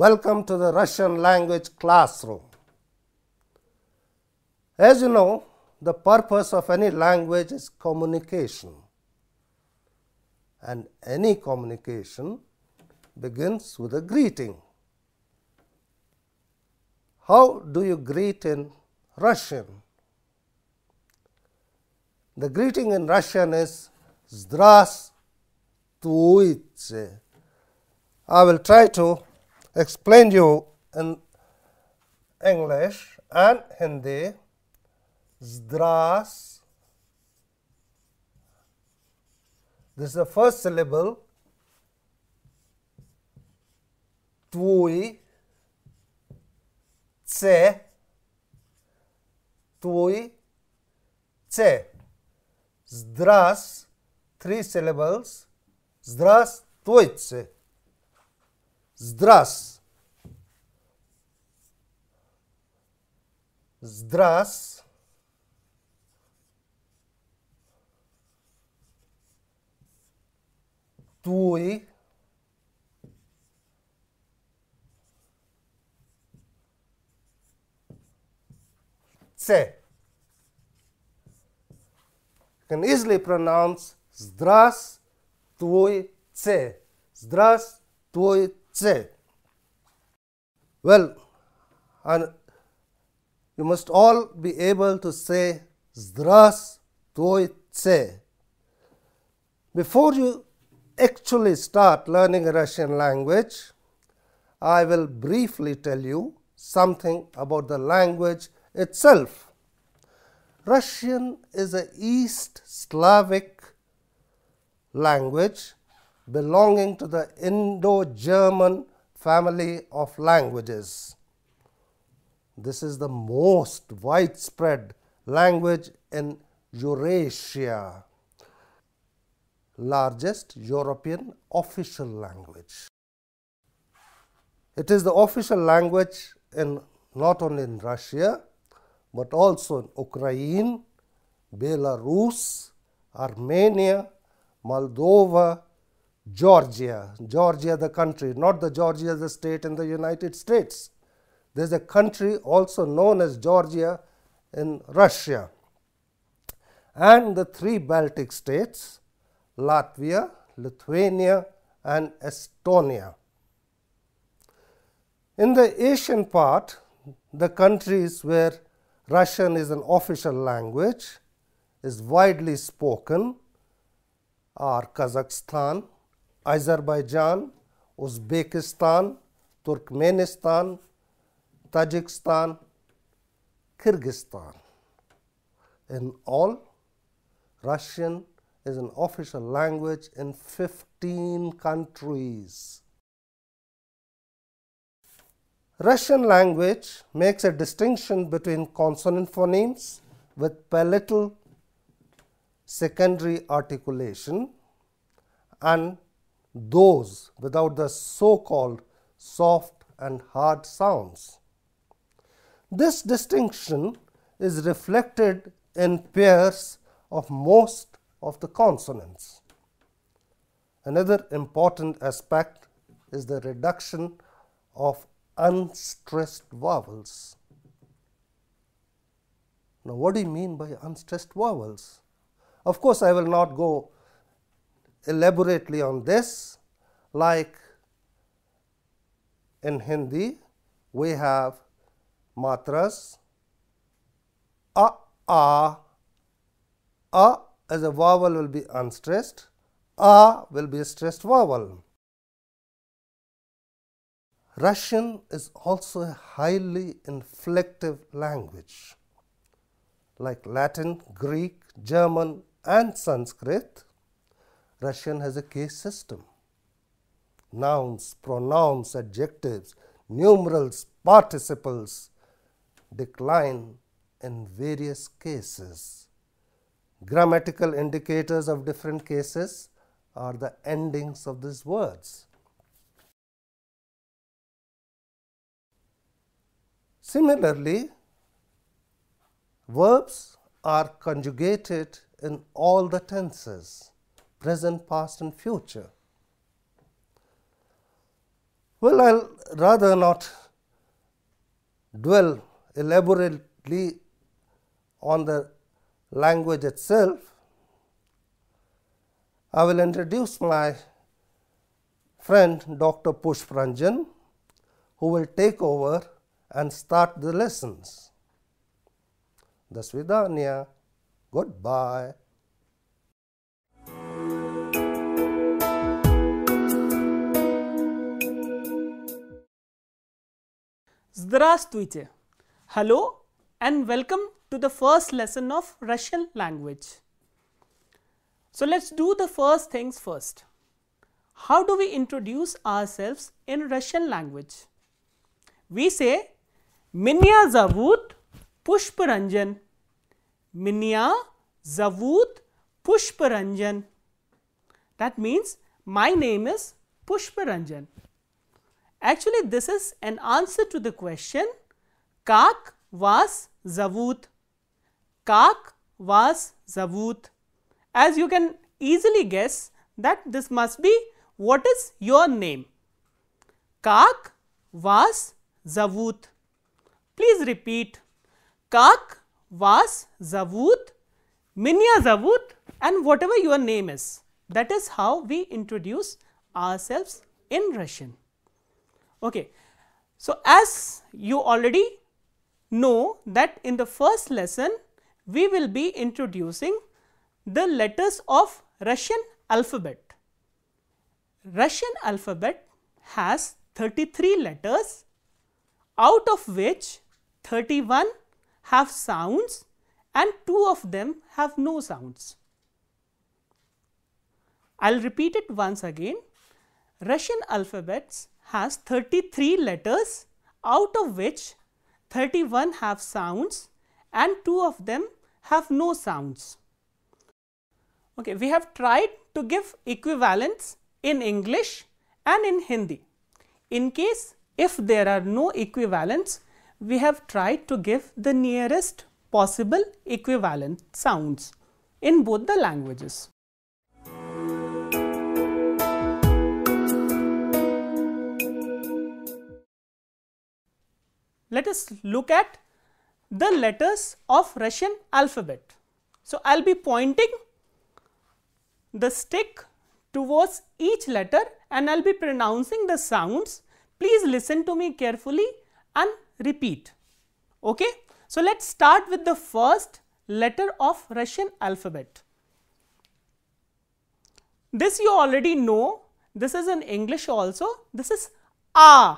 Welcome to the Russian language classroom. As you know, the purpose of any language is communication. And any communication begins with a greeting. How do you greet in Russian? The greeting in Russian is Здравствуйте. I will try to Explain you in English and Hindi. Zdras. This is the first syllable. Tui. C. Tui. C. Zdras. Three syllables. Zdras. Twójcy. Здрас. Здрас. Туй. Це. Can easily pronounce здрас, твой, це. Здрас, твой, say, well, and you must all be able to say zdras tse. Before you actually start learning Russian language, I will briefly tell you something about the language itself. Russian is a East Slavic language belonging to the Indo German family of languages. This is the most widespread language in Eurasia, largest European official language. It is the official language in not only in Russia but also in Ukraine, Belarus, Armenia, Moldova, Georgia. Georgia, the country, not the Georgia, the state in the United States. There is a country also known as Georgia in Russia. And the three Baltic states Latvia, Lithuania, and Estonia. In the Asian part, the countries where Russian is an official language, is widely spoken are Kazakhstan, Azerbaijan, Uzbekistan, Turkmenistan, Tajikistan, Kyrgyzstan. In all, Russian is an official language in 15 countries. Russian language makes a distinction between consonant phonemes with palatal secondary articulation and those without the so called soft and hard sounds. This distinction is reflected in pairs of most of the consonants. Another important aspect is the reduction of unstressed vowels. Now, what do you mean by unstressed vowels? Of course, I will not go elaborately on this like in Hindi we have matras a a a as a vowel will be unstressed a will be a stressed vowel Russian is also a highly inflective language like Latin, Greek, German and Sanskrit. Russian has a case system. Nouns, pronouns, adjectives, numerals, participles decline in various cases. Grammatical indicators of different cases are the endings of these words. Similarly, verbs are conjugated in all the tenses present, past, and future. Well, I'll rather not dwell elaborately on the language itself. I will introduce my friend Dr. Pushpranjan who will take over and start the lessons. Dasvidanya. Goodbye. Здравствуйте! Hello and welcome to the first lesson of Russian language. So, let us do the first things first. How do we introduce ourselves in Russian language? We say, Minya Zavut Pushparanjan. Minya Zavut Pushparanjan. That means, my name is Pushparanjan. Actually, this is an answer to the question Kak was Zavut. Kak was Zavut. As you can easily guess that this must be what is your name. Kak was Zavut. Please repeat. Kak was Zavut, Minya Zavut and whatever your name is. That is how we introduce ourselves in Russian. Okay. So, as you already know that in the first lesson we will be introducing the letters of Russian alphabet. Russian alphabet has 33 letters out of which 31 have sounds and 2 of them have no sounds. I will repeat it once again. Russian alphabets has 33 letters out of which 31 have sounds and 2 of them have no sounds. Okay, we have tried to give equivalents in English and in Hindi. In case if there are no equivalents, we have tried to give the nearest possible equivalent sounds in both the languages. Let us look at the letters of Russian alphabet. So, I will be pointing the stick towards each letter and I will be pronouncing the sounds. Please listen to me carefully and repeat. Okay? So, let us start with the first letter of Russian alphabet. This you already know, this is in English also, this is A,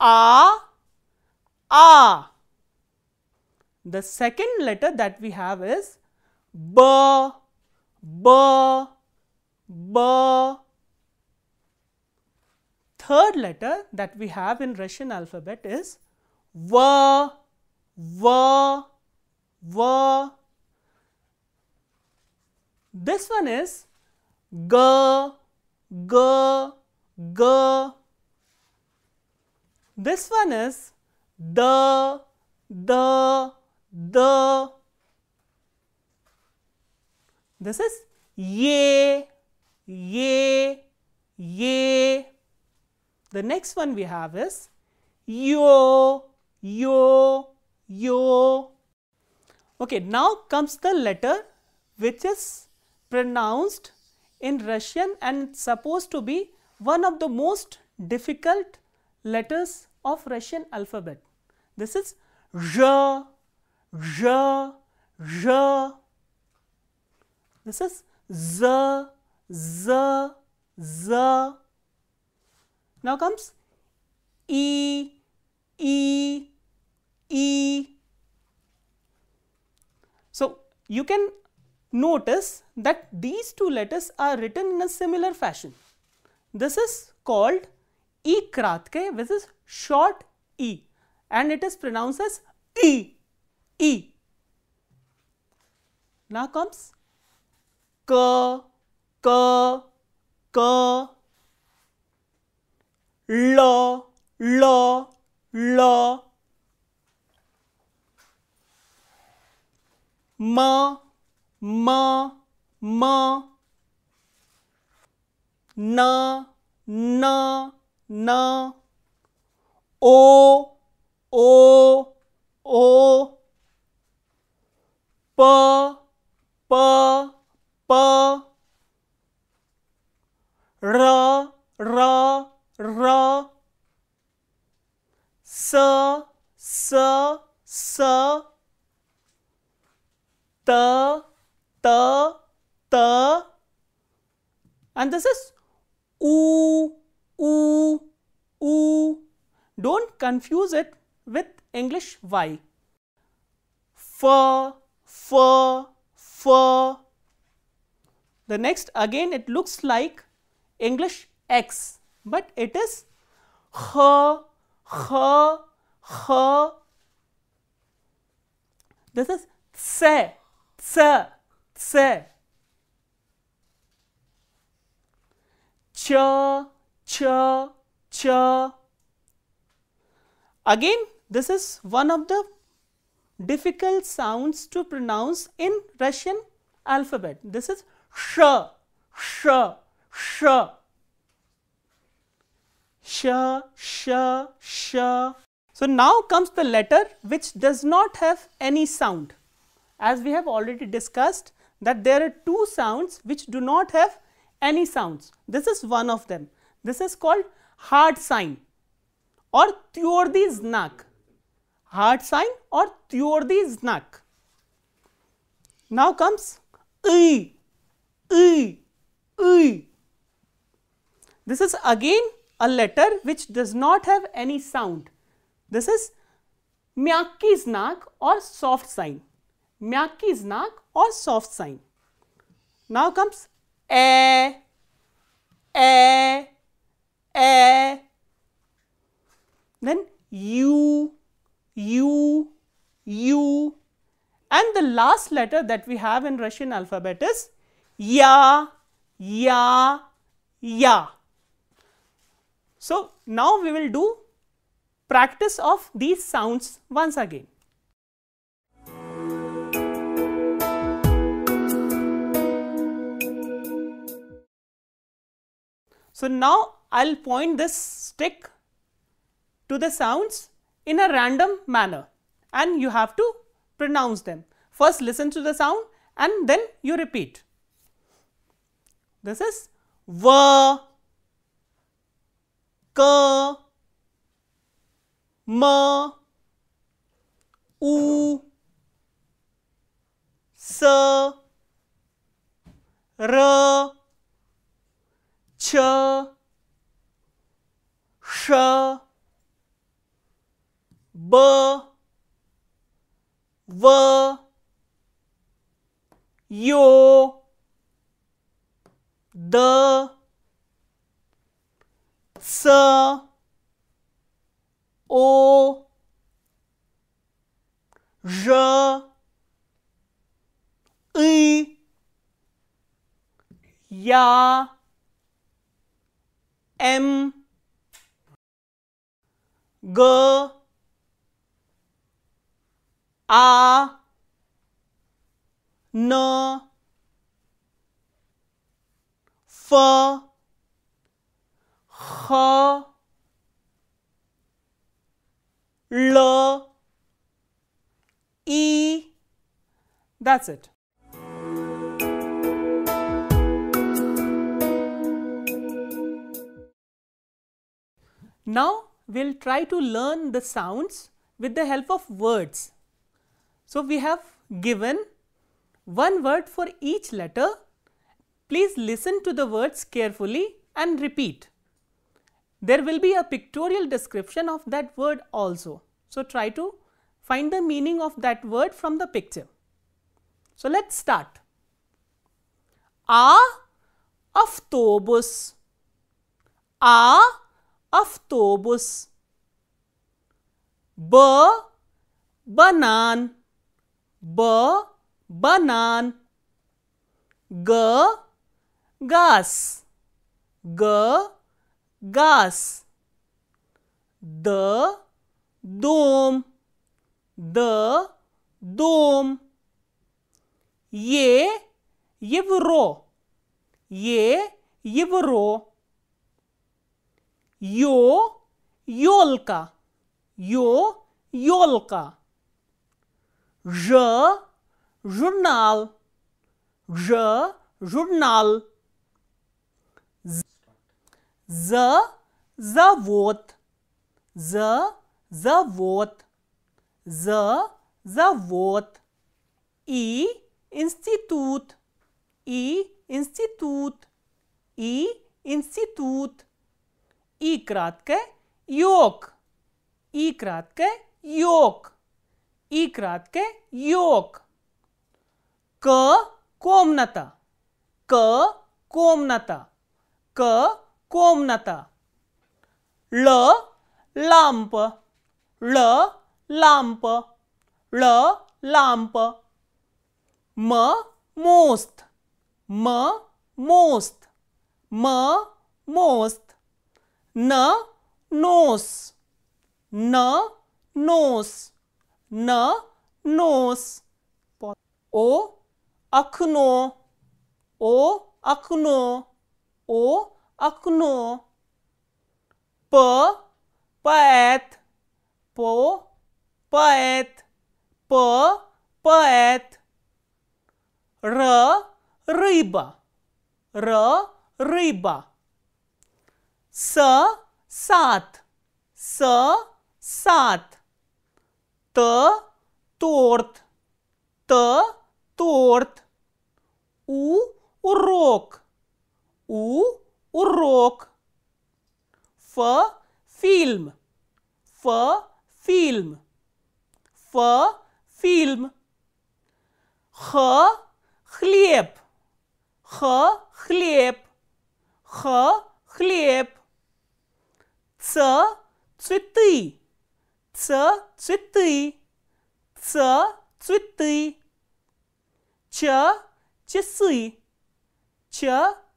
A, A. The second letter that we have is B, B, B. Third letter that we have in Russian alphabet is V, V, V. This one is G, G, G. This one is the, the, the. This is ye, ye, ye. The next one we have is yo, yo, yo. Okay, now comes the letter which is pronounced in Russian and supposed to be one of the most difficult letters of Russian alphabet. This is R, R, R. This is Z, Z, Z. Now comes E, E, E. So, you can notice that these two letters are written in a similar fashion. This is called E kratke, which is short E and it is pronounced as E, E. Now comes K, K, K, L, L, L, M, M, M, N, N, N, O, O, O, P, P, P, R, R, R, S, S, S, T, T, T, and this is oo, oo, oo. Don't confuse it with English Y. F, F, F. The next again it looks like English X, but it is H, H, H. This is Se, Se, Se. Ch, ch, ch. Again, this is one of the difficult sounds to pronounce in Russian alphabet. This is sh, sh, sh. Sh, sh, sh. So now comes the letter which does not have any sound. As we have already discussed that there are two sounds which do not have any sounds. This is one of them. This is called hard sign or tyordi znak. Hard sign or tyordi znak. Now comes i, i, i. This is again a letter which does not have any sound. This is myaki znak or soft sign. Myaki znak or soft sign. Now comes a, a, a. Then u, u, u. And the last letter that we have in Russian alphabet is ya, ya, ya. So, now we will do practice of these sounds once again. So, now I will point this stick to the sounds in a random manner and you have to pronounce them. First listen to the sound and then you repeat. This is V, K, M, U, S, R, Ch, Sh, B, V, Yo, S, O, Ya, M, G, A, N, F, H, L, E. That's it. Now we will try to learn the sounds with the help of words. So, we have given one word for each letter. Please listen to the words carefully and repeat. There will be a pictorial description of that word also. So, try to find the meaning of that word from the picture. So, let us start. A of Tobus. A автobус. B banan. B banan. G gas. G gas. D dome. D dome. Е євро. Є євро. Йо, елка. Йо, елка. Ж, журнал. Ж, журнал. З, завод. З, завод. З, завод. И, институт. И, институт. И, институт. И краткое йог. И краткое йог. И краткое йог. К комната. К комната. К комната. Л лампа. Л лампа. Л лампа. М мост. М мост. М мост. на нос, на нос, на нос. О окно, о окно, о окно. П поэт, по поэт, п поэт. Р рыба, р рыба. С, сад. С, сад. Т, торт. Т, торт. У, урок. У, урок. Ф, фильм. Ф, фильм. Ф, фильм. Х, хлеб. Х, хлеб. Х, хлеб. Ц цветы. Ц цветы. Ц цветы. Ч часы. Ч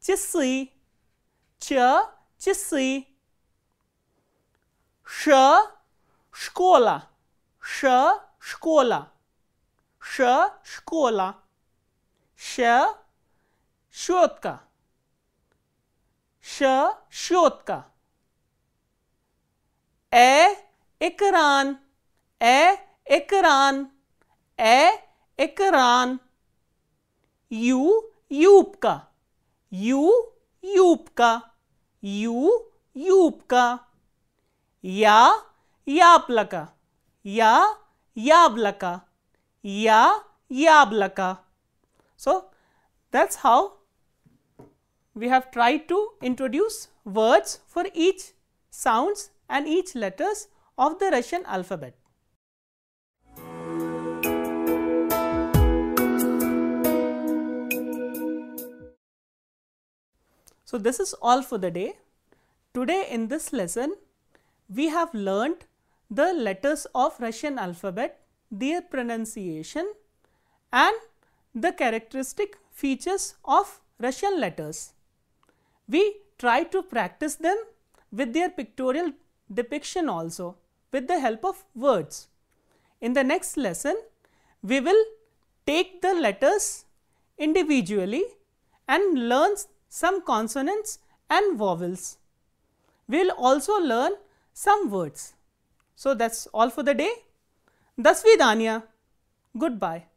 часы. Ч часы. Ш школа. Ш школа. Ш школа. Щ щетка. Щ щетка. ए एक रान ए एक रान ए एक रान you यूप का you यूप का you यूप का या याबलका या याबलका या याबलका। So that's how we have tried to introduce words for each sounds and each letters of the Russian alphabet. So, this is all for the day. Today in this lesson, we have learnt the letters of Russian alphabet, their pronunciation and the characteristic features of Russian letters. We try to practice them with their pictorial depiction also with the help of words. In the next lesson, we will take the letters individually and learn some consonants and vowels. We will also learn some words. So, that is all for the day. Dasvidanya. Goodbye.